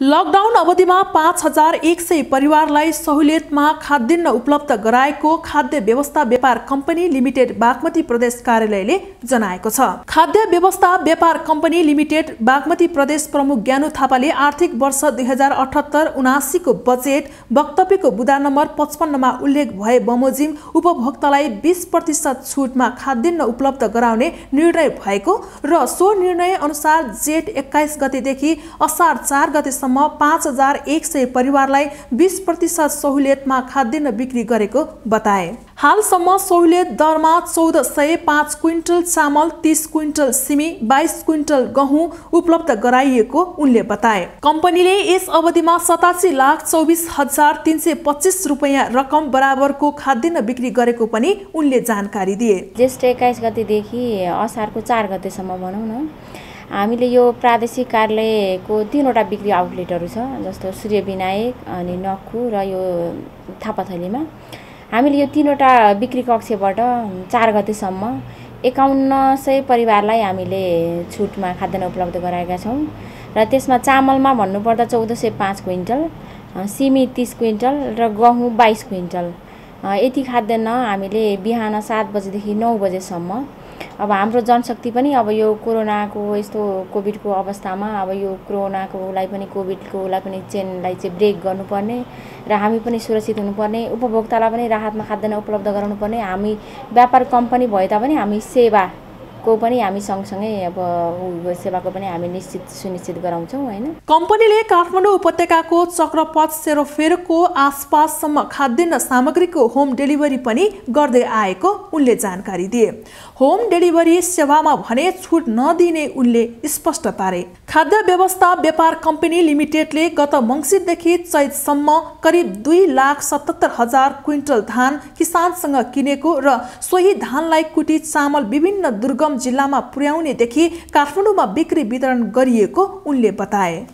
Lockdown अवधिमा पाँच हजार एक सय परिवारलाई सहुलियतमा खाद्यान्न उपलब्ध गराएको खाद्य व्यवस्था व्यापार कम्पनी लिमिटेड बागमती प्रदेश कार्यालयले जनाएको छ। खाद्य व्यवस्था व्यापार कम्पनी लिमिटेड बागमती प्रदेश प्रमुख ज्ञानु थापाले आर्थिक वर्ष दुई हजार अठहत्तर उनासीको बजेट वक्तव्यको बुदा नम्बर पचपन्नमा उल्लेख भए बमोजिम उपभोक्तालाई बिस प्रतिशत छुटमा खाद्यान्न उपलब्ध गराउने निर्णय भएको र सो निर्णय अनुसार जेठ एक्काइस गतेदेखि असार चार गतेसम्म सम्म पाँच हजार एक सय परिवारलाई बिस प्रतिशत सहुलियतमा खाद्यान्न बिक्री गरेको बताए। हालसम्म सहुलियत दरमा चौध सय पाँच क्विन्टल चामल तिस क्विन्टल सिमी बाइस क्विन्टल गहुँ उपलब्ध गराइएको उनले बताए। कम्पनीले यस अवधिमा सतासी लाख चौबिस हजार तिन सय पच्चिस रुपियाँ रकम बराबरको खाद्यान्न बिक्री गरेको पनि उनले जानकारी दिए। ज्येष्ठ एक्काइस गतेदेखि असारको चार गतेसम्म भनौँ न। हामीले यो प्रादेशिक कार्यालयको तिनवटा बिक्री आउटलेटहरू छ जस्तो सूर्य विनायक अनि नक्खु र यो थापाथलीमा। हामीले यो तिनवटा बिक्री कक्षबाट चार गतेसम्म एकाउन्न सय परिवारलाई हामीले छुटमा खाद्यान्न उपलब्ध गराएका छौँ र त्यसमा चामलमा भन्नुपर्दा चौध सय पाँच क्विन्टल सिमी तिस क्विन्टल र गहुँ बाइस क्विन्टल। यति खाद्यान्न हामीले बिहान सात बजेदेखि नौ बजेसम्म अब हाम्रो जनशक्ति पनि अब यो कोरोनाको यस्तो कोभिडको अवस्थामा अब यो कोरोनाकोलाई पनि कोभिडकोलाई पनि चेनलाई चाहिँ ब्रेक गर्नुपर्ने र हामी पनि सुरक्षित हुनुपर्ने उपभोक्तालाई पनि राहतमा खाद्यान्न उपलब्ध गराउनुपर्ने हामी व्यापार कम्पनी भए तापनि हामी सेवा को पनि हामी सँगसँगै अब सेवाको पनि हामी निश्चित सुनिश्चित गराउँछौँ होइन? कम्पनीले काठमाडौँ उपत्यकाको चक्रपथ सेरोफेरको आसपाससम्म खाद्यान्न सामग्रीको होम डेलिभरी पनि गर्दै आएको उनले जानकारी दिए। होम डेलिभरी सेवामा भने छुट नदिने उनले स्पष्ट पारे। खाद्य व्यवस्था व्यापार कम्पनी लिमिटेडले गत मङ्सिरदेखि चैतसम्म करिब दुई लाख सतहत्तर हजार क्विन्टल धान किसानसँग किनेको र सोही धानलाई कुटी चामल विभिन्न दुर्गम जिल्लामा पुर्याउनेदेखि काठमाडौँमा बिक्री वितरण गरिएको उनले बताए।